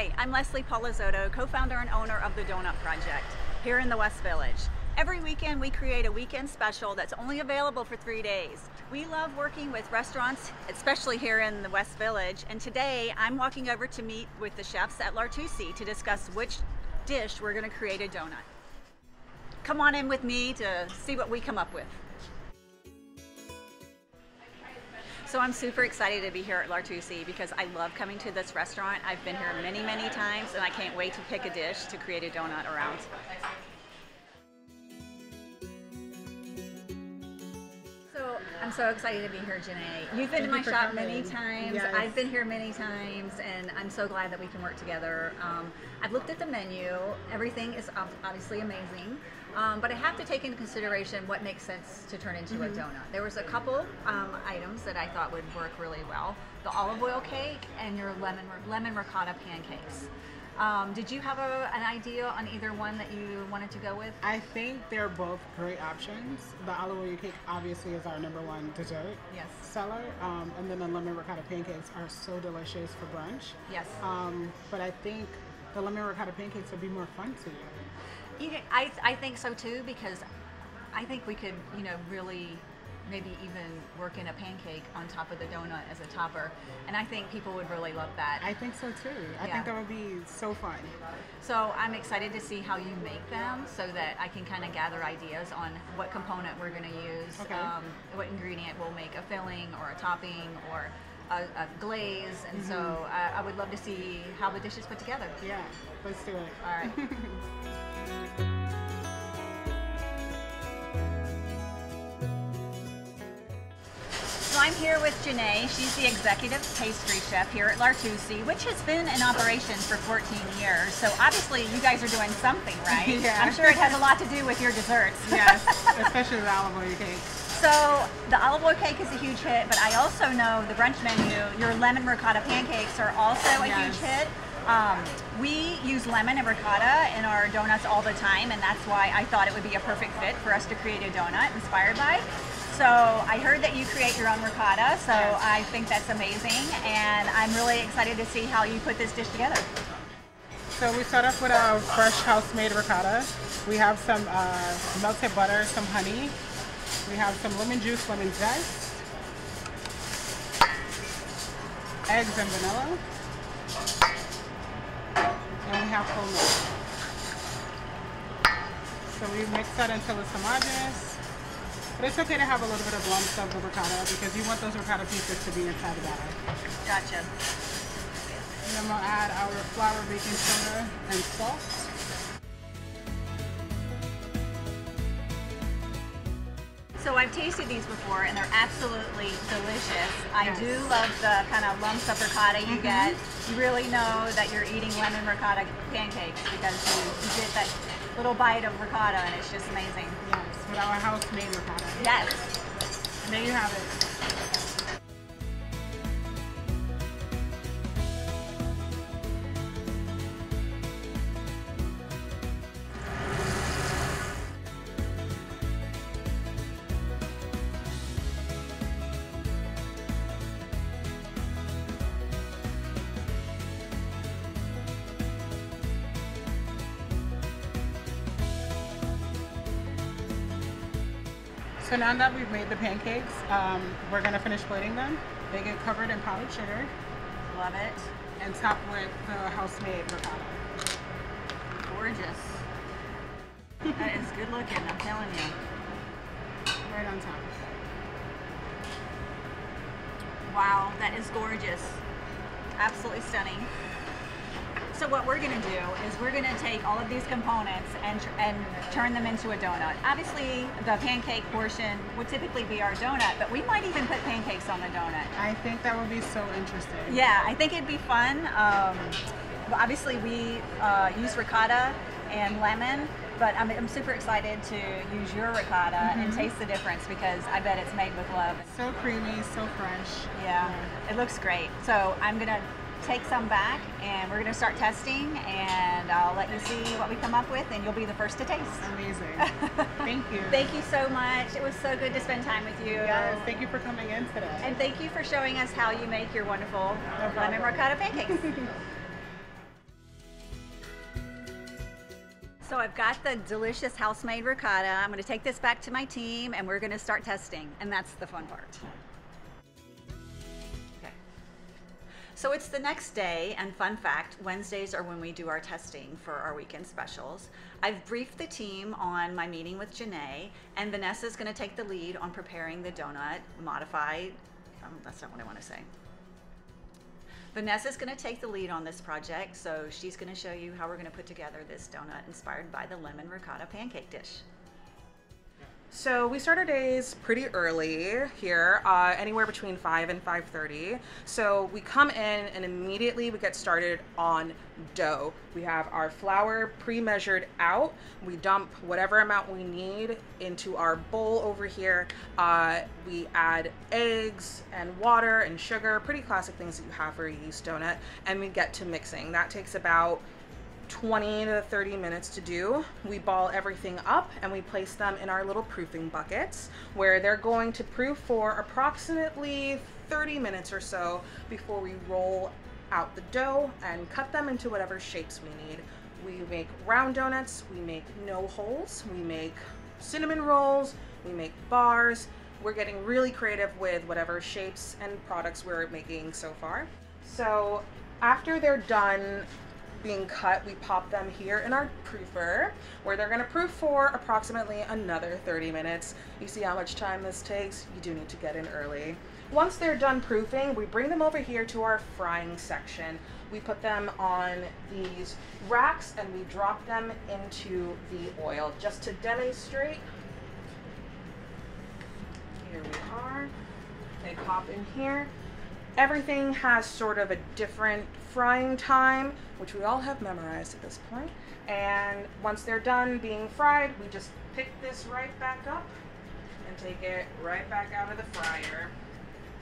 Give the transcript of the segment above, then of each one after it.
Hi, I'm Leslie Polizotto, co-founder and owner of the Doughnut Project here in the West Village. Every weekend we create a weekend special that's only available for three days. We love working with restaurants, especially here in the West Village, and today I'm walking over to meet with the chefs at L'Artusi to discuss which dish we're going to create a donut. Come on in with me to see what we come up with. So I'm super excited to be here at L'Artusi because I love coming to this restaurant. I've been here many, many times and I can't wait to pick a dish to create a donut around. I'm so excited to be here, Janae. You've been Thank to my shop coming. many times. Yes. I've been here many times, and I'm so glad that we can work together. Um, I've looked at the menu. Everything is obviously amazing, um, but I have to take into consideration what makes sense to turn into Mm-hmm. a donut. There was a couple um, items that I thought would work really well: the olive oil cake and your lemon lemon ricotta pancakes. Um, did you have a, an idea on either one that you wanted to go with? I think they're both great options. The olive oil cake obviously is our number one dessert Yes. seller, um, and then the lemon ricotta pancakes are so delicious for brunch. Yes. Um, but I think the lemon ricotta pancakes would be more fun to. You I, I think so too because I think we could, you know, really maybe even work in a pancake on top of the donut as a topper. And I think people would really love that. I think so too. I Yeah. think that would be so fun. So I'm excited to see how you make them so that I can kind of gather ideas on what component we're going to use, Okay. um, what ingredient will make a filling or a topping or a, a glaze. And so Mm-hmm. I, I would love to see how the dish is put together. Yeah, let's do it. All right. I'm here with Janae. She's the executive pastry chef here at L'Artusi, which has been in operation for 14 years. So obviously you guys are doing something right. Yeah. I'm sure it has a lot to do with your desserts. yes, especially the olive oil cake. So the olive oil cake is a huge hit, but I also know the brunch menu, your lemon ricotta pancakes are also a Yes. huge hit. Um, we use lemon and ricotta in our donuts all the time, and that's why I thought it would be a perfect fit for us to create a donut inspired by. So I heard that you create your own ricotta, so I think that's amazing, and I'm really excited to see how you put this dish together. So we start off with our fresh house-made ricotta. We have some uh, melted butter, some honey. We have some lemon juice, lemon zest, eggs and vanilla, and we have full milk. So we mix that until it's homogeneous. But it's okay to have a little bit of lumps of the ricotta because you want those ricotta pieces to be inside the batter. Gotcha. And then we'll add our flour, baking soda, and salt. So I've tasted these before and they're absolutely delicious. I Yes. do love the kind of lumps of ricotta you mm-hmm. get. You really know that you're eating lemon ricotta pancakes because you, you get that little bite of ricotta and it's just amazing. Yes, with our house-made ricotta. Yes. And there you have it. So now that we've made the pancakes, um, we're gonna finish plating them. They get covered in powdered sugar Love it. and topped with the house-made ricotta. Gorgeous. That is good looking, I'm telling you. Right on top. Wow, that is gorgeous. Absolutely stunning. So what we're going to do is we're going to take all of these components and, tr- and turn them into a donut. Obviously, the pancake portion would typically be our donut, but we might even put pancakes on the donut. I think that would be so interesting. Yeah, I think it'd be fun. Um, obviously, we uh, use ricotta and lemon, but I'm, I'm super excited to use your ricotta and taste the difference because I bet it's made with love. So creamy, so fresh. Yeah, it looks great. So I'm gonna take some back and we're going to start testing and I'll let you see what we come up with and you'll be the first to taste. Amazing. thank you. Thank you so much. It was so good to spend time with you. Yes, thank you for coming in today. And thank you for showing us how you make your wonderful no lemon ricotta pancakes. So I've got the delicious house-made ricotta. I'm gonna take this back to my team and we're gonna start testing. And that's the fun part. So it's the next day and fun fact, Wednesdays are when we do our testing for our weekend specials. I've briefed the team on my meeting with Janae and Vanessa's going to take the lead on preparing the donut modified. Um, that's not what I want to say. Vanessa's going to take the lead on this project, so she's going to show you how we're going to put together this donut inspired by the lemon ricotta pancake dish. So we start our days pretty early here, uh, anywhere between 5 and 5.30. So we come in and immediately we get started on dough. We have our flour pre-measured out. We dump whatever amount we need into our bowl over here. Uh, we add eggs and water and sugar, pretty classic things that you have for a yeast donut. And we get to mixing. That takes about 20 to 30 minutes to do. We ball everything up and we place them in our little proofing buckets where they're going to proof for approximately 30 minutes or so before we roll out the dough and cut them into whatever shapes we need. We make round donuts, we make no holes, we make cinnamon rolls, we make bars. We're getting really creative with whatever shapes and products we're making so far. So after they're done being cut, we pop them here in our proofer where they're gonna proof for approximately another 30 minutes. You see how much time this takes? You do need to get in early. Once they're done proofing, we bring them over here to our frying section. We put them on these racks and we drop them into the oil just to demonstrate. Here we are. They pop in here. Everything has sort of a different frying time, which we all have memorized at this point. And once they're done being fried, we just pick this right back up and take it right back out of the fryer.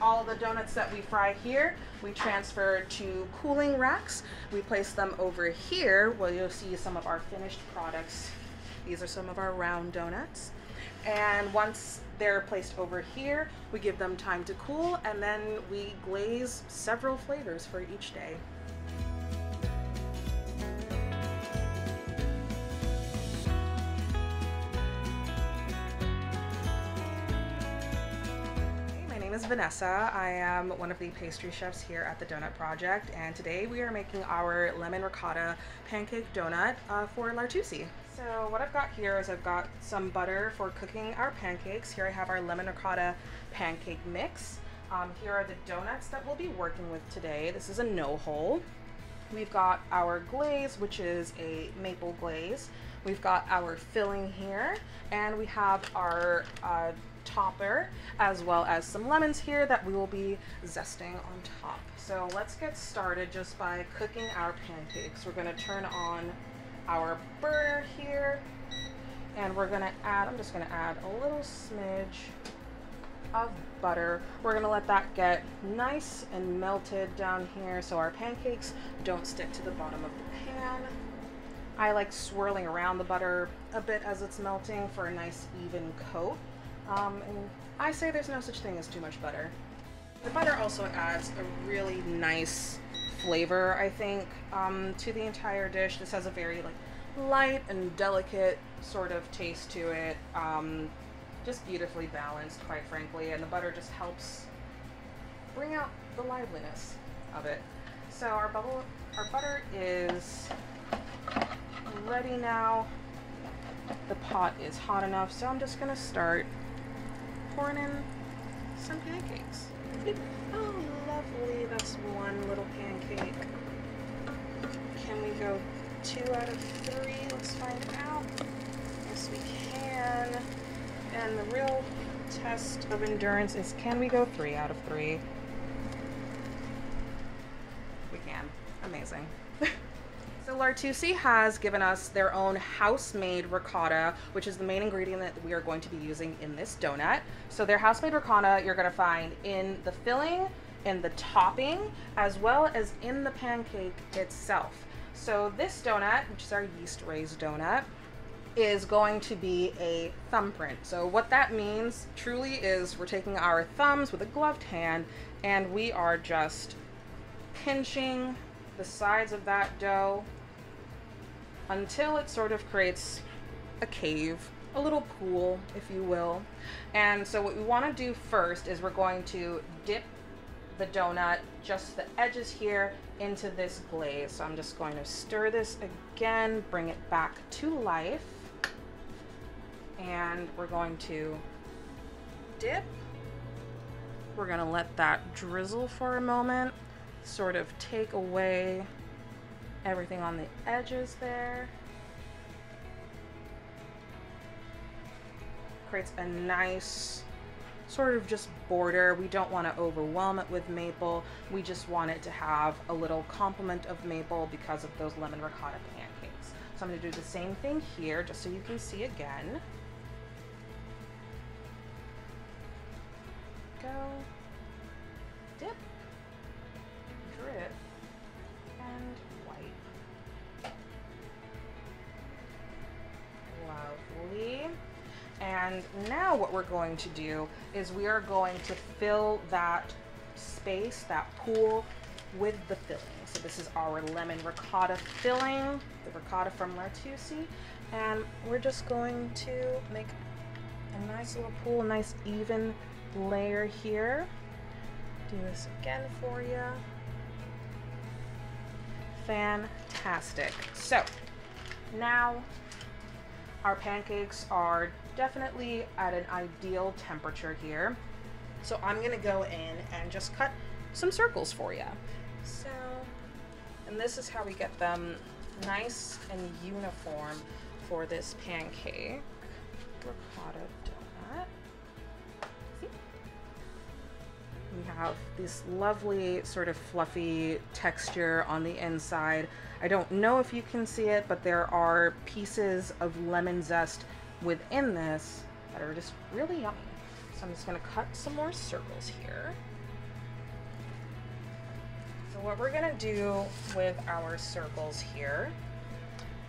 All the donuts that we fry here, we transfer to cooling racks. We place them over here where you'll see some of our finished products. These are some of our round donuts. And once they're placed over here, we give them time to cool and then we glaze several flavors for each day. My name is Vanessa. I am one of the pastry chefs here at the Doughnut Project, and today we are making our lemon ricotta pancake donut uh, for L'Artusi. So what I've got here is I've got some butter for cooking our pancakes. Here I have our lemon ricotta pancake mix. Um, here are the donuts that we'll be working with today. This is a no-hole. We've got our glaze, which is a maple glaze. We've got our filling here, and we have our uh, topper, as well as some lemons here that we will be zesting on top. So let's get started just by cooking our pancakes. We're gonna turn on our burner here, and we're gonna add, I'm just gonna add a little smidge of butter. We're gonna let that get nice and melted down here so our pancakes don't stick to the bottom of the pan. I like swirling around the butter a bit as it's melting for a nice even coat. Um, and I say there's no such thing as too much butter. The butter also adds a really nice flavor, I think, um, to the entire dish. This has a very like light and delicate sort of taste to it. Um, just beautifully balanced, quite frankly, and the butter just helps bring out the liveliness of it. So our bubble, our butter is ready now. The pot is hot enough, so I'm just gonna start pouring in some pancakes. That's one little pancake. Can we go two out of three? Let's find out. Yes, we can. And the real test of endurance is can we go three out of three? We can. Amazing. So L'Artusi has given us their own house-made ricotta, which is the main ingredient that we are going to be using in this donut. So their house-made ricotta you're gonna find in the filling, in the topping, as well as in the pancake itself. So this donut, which is our yeast raised donut, is going to be a thumbprint. So what that means truly is we're taking our thumbs with a gloved hand and we are just pinching the sides of that dough until it sort of creates a cave, a little pool, if you will. And so what we want to do first is we're going to dip the donut, just the edges here, into this glaze. So I'm just going to stir this again, bring it back to life. And we're going to dip. We're going to let that drizzle for a moment, sort of take away everything on the edges there. Creates a nice sort of just border. We don't want to overwhelm it with maple. We just want it to have a little complement of maple because of those lemon ricotta pancakes. So I'm going to do the same thing here just so you can see again. Go, what we're going to do is we are going to fill that space, that pool, with the filling. So this is our lemon ricotta filling, the ricotta from L'artusi. And we're just going to make a nice little pool, a nice even layer here. Do this again for you. Fantastic. So now our pancakes are definitely at an ideal temperature here. So I'm gonna go in and just cut some circles for you. So, and this is how we get them nice and uniform for this pancake. Ricotta donut. See? We have this lovely sort of fluffy texture on the inside. I don't know if you can see it, but there are pieces of lemon zest within this that are just really yummy. So I'm just gonna cut some more circles here. So what we're gonna do with our circles here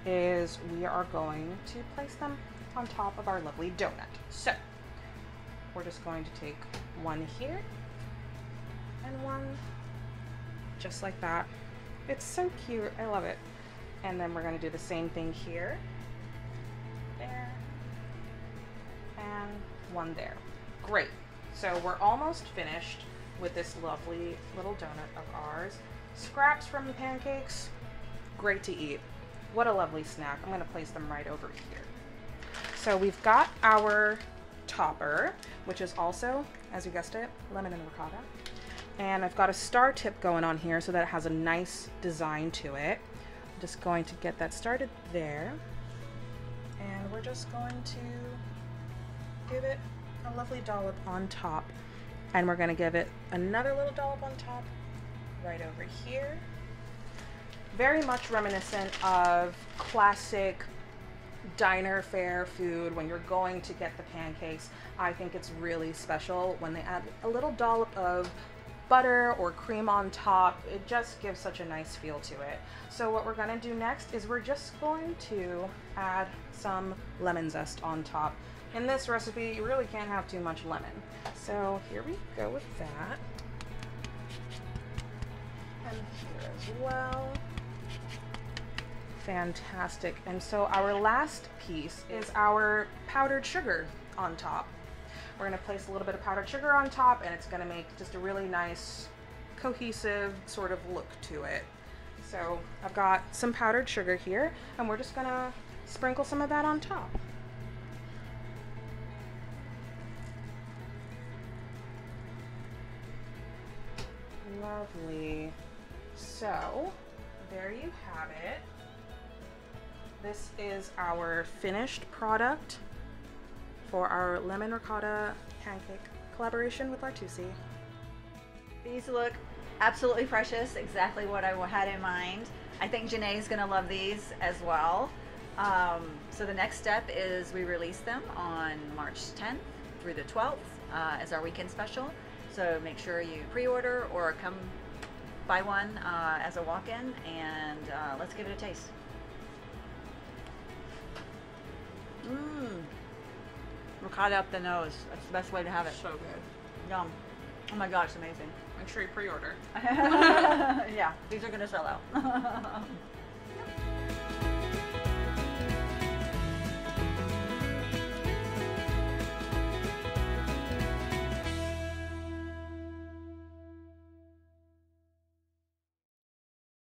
is we are going to place them on top of our lovely donut. So we're just going to take one here and one just like that. It's so cute, I love it. And then we're gonna do the same thing here, one there. Great. So we're almost finished with this lovely little donut of ours. Scraps from the pancakes, great to eat. What a lovely snack. I'm gonna place them right over here. So we've got our topper, which is also, as you guessed it, lemon and ricotta. And I've got a star tip going on here so that it has a nice design to it. I'm just going to get that started there. And we're just going to give it a lovely dollop on top. And we're gonna give it another little dollop on top right over here. Very much reminiscent of classic diner fare food when you're going to get the pancakes. I think it's really special when they add a little dollop of butter or cream on top. It just gives such a nice feel to it. So what we're gonna do next is we're just going to add some lemon zest on top. In this recipe, you really can't have too much lemon. So here we go with that. And here as well. Fantastic. And so our last piece is our powdered sugar on top. We're gonna place a little bit of powdered sugar on top and it's gonna make just a really nice cohesive sort of look to it. So I've got some powdered sugar here and we're just gonna sprinkle some of that on top. Lovely. So there you have it. This is our finished product for our lemon ricotta pancake collaboration with L'artusi. These look absolutely precious, exactly what I had in mind. I think Janae is going to love these as well. Um, so the next step is we release them on March 10th through the 12th uh, as our weekend special. So make sure you pre-order or come buy one uh, as a walk-in and uh, let's give it a taste. Mmm. Ricotta up the nose. That's the best way to have it. So good. Yum. Oh my god, it's amazing. Make sure you pre-order. yeah, these are gonna sell out.